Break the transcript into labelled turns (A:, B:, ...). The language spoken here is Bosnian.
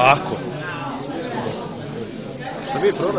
A: Ako.
B: Što bi problem?